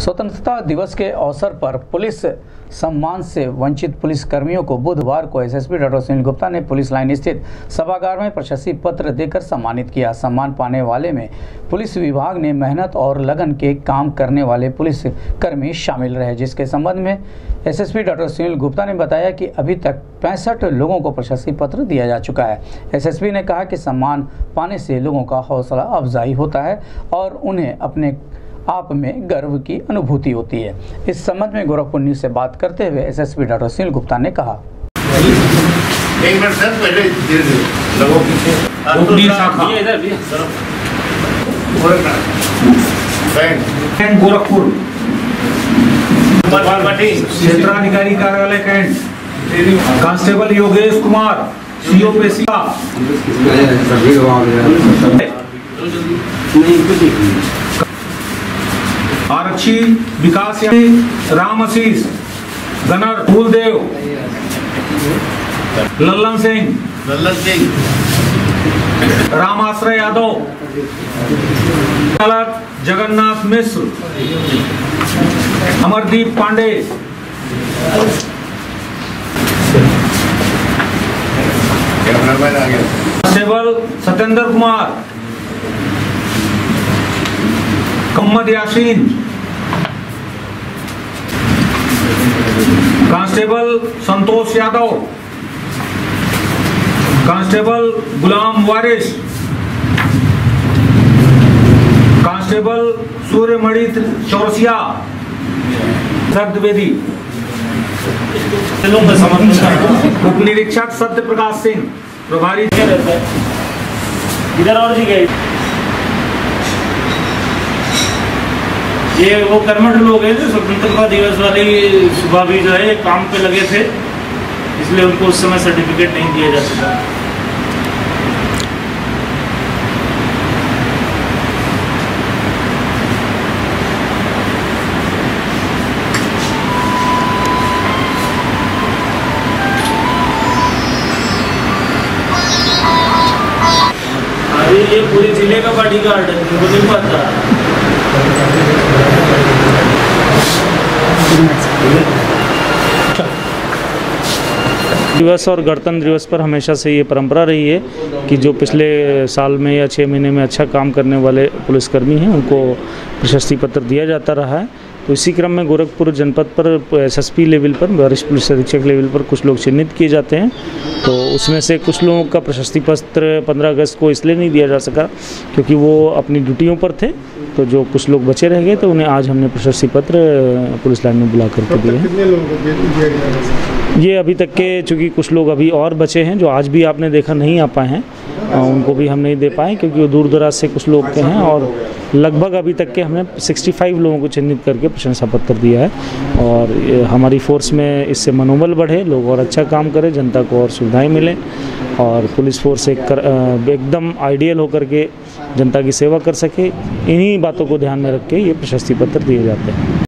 स्वतंत्रता दिवस के अवसर पर पुलिस सम्मान से वंचित पुलिस कर्मियों को बुधवार को एसएसपी डॉक्टर सुनील गुप्ता ने पुलिस लाइन स्थित सभागार में प्रशस्ति पत्र देकर सम्मानित किया। सम्मान पाने वाले में पुलिस विभाग ने मेहनत और लगन के काम करने वाले पुलिस कर्मी शामिल रहे, जिसके संबंध में एसएसपी डॉक्टर सुनील गुप्ता ने बताया कि अभी तक पैंसठ लोगों को प्रशस्ति पत्र दिया जा चुका है। एसएसपी ने कहा कि सम्मान पाने से लोगों का हौसला अफजाई होता है और उन्हें अपने आप में गर्व की अनुभूति होती है। इस संबंध में गोरखपुर न्यूज़ से बात करते हुए एसएसपी डॉक्टर सुनील गुप्ता ने कहा। एक मिनट सर पहले धीरे धीरे लगो पीछे। उपरी शाखा। गोरखपुर। क्षेत्राधिकारी कार्यालय cantt. Constable Yogesh Kumar CO आरक्षी विकास राम आशीष गनर फूलदेव लल्लन सिंह लल्लन सिंह। रामाश्रय यादव चालक Jagannath Mishra Amardeep Pandey. Constable Satyendra Kumar Mohammad Yasin constable Santosh Yadav. Constable Ghulam Waris. Constable Suryamani Chaurasia. Dwivedi उप निरीक्षक सत्य प्रकाश सिंह। प्रभारी इधर और जी गए। ये वो कर्मठ लोग हैं जो स्वतंत्रता दिवस वाले सुबह भी जो है काम पे लगे थे, इसलिए उनको उस समय सर्टिफिकेट नहीं दिया जा सका। ये पूरे ज़िले का बॉडी गार्ड है, मुझे पता। दिवस और गणतंत्र दिवस पर हमेशा से ये परंपरा रही है कि जो पिछले साल में या छः महीने में अच्छा काम करने वाले पुलिसकर्मी हैं, उनको प्रशस्ति पत्र दिया जाता रहा है। तो इसी क्रम में गोरखपुर जनपद पर एसएसपी लेवल पर वरिष्ठ पुलिस अधीक्षक लेवल पर कुछ लोग चिन्हित किए जाते हैं। तो उसमें से कुछ लोगों का प्रशस्ति पत्र 15 अगस्त को इसलिए नहीं दिया जा सका क्योंकि वो अपनी ड्यूटियों पर थे। तो जो कुछ लोग बचे रह गए तो उन्हें आज हमने प्रशस्ति पत्र पुलिस लाइन में बुला करके दिए हैं? ये अभी तक के चूँकि कुछ लोग अभी और बचे हैं जो आज भी आपने देखा नहीं आ पाए हैं उनको भी हम नहीं दे पाए क्योंकि वो दूर दराज से कुछ लोग के हैं और लगभग अभी तक के हमने 65 लोगों को चिन्हित करके प्रशंसा पत्र दिया है और हमारी फोर्स में इससे मनोबल बढ़े लोग और अच्छा काम करें जनता को और सुविधाएँ मिलें और पुलिस फोर्स एक कर, एकदम आइडियल होकर के जनता की सेवा कर सके। इन्हीं बातों को ध्यान में रख के ये प्रशस्ति पत्र दिए जाते हैं।